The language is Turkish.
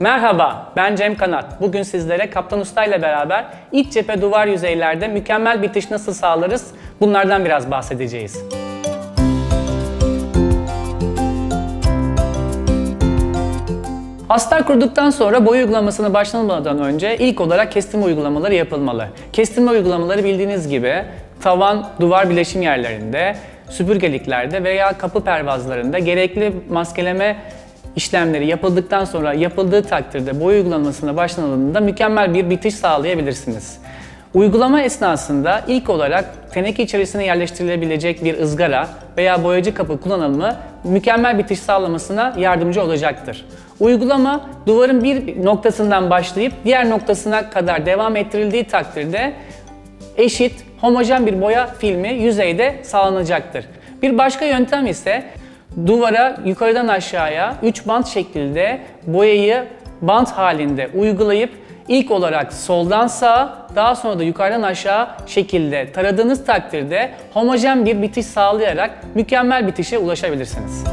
Merhaba, ben Cem Kanat. Bugün sizlere Kaptan Usta ile beraber iç cephe duvar yüzeylerde mükemmel bitiş nasıl sağlarız? Bunlardan biraz bahsedeceğiz. Astar kurduktan sonra boya uygulamasını başlamadan önce ilk olarak kestirme uygulamaları yapılmalı. Kestirme uygulamaları bildiğiniz gibi tavan, duvar bileşim yerlerinde, süpürgeliklerde veya kapı pervazlarında gerekli maskeleme işlemleri yapıldıktan sonra yapıldığı takdirde boya uygulamasına başlanıldığında mükemmel bir bitiş sağlayabilirsiniz. Uygulama esnasında ilk olarak teneke içerisine yerleştirilebilecek bir ızgara veya boyacı kapı kullanımı mükemmel bitiş sağlamasına yardımcı olacaktır. Uygulama duvarın bir noktasından başlayıp diğer noktasına kadar devam ettirildiği takdirde eşit, homojen bir boya filmi yüzeyde sağlanacaktır. Bir başka yöntem ise duvara yukarıdan aşağıya 3 bant şeklinde boyayı bant halinde uygulayıp ilk olarak soldan sağa daha sonra da yukarıdan aşağı şekilde taradığınız takdirde homojen bir bitiş sağlayarak mükemmel bitişe ulaşabilirsiniz.